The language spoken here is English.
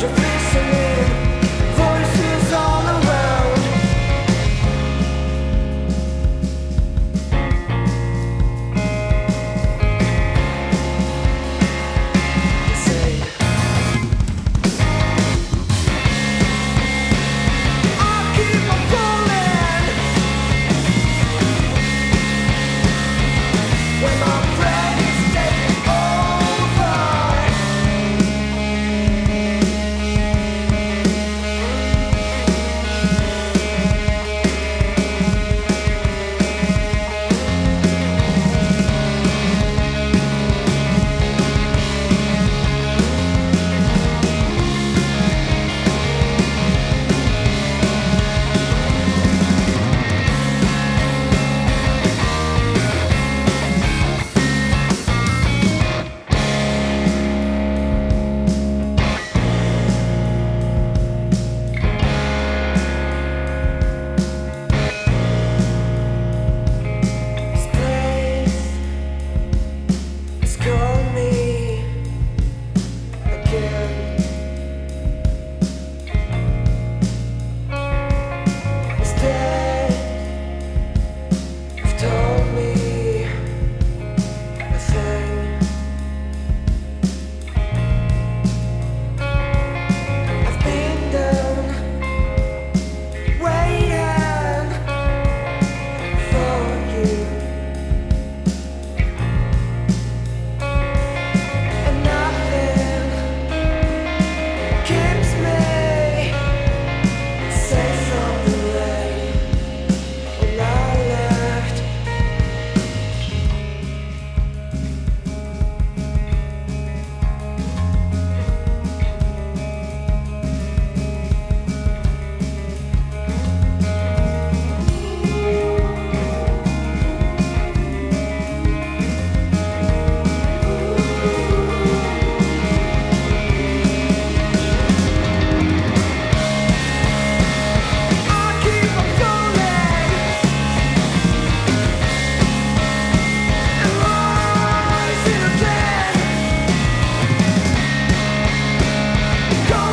You're please me. Go!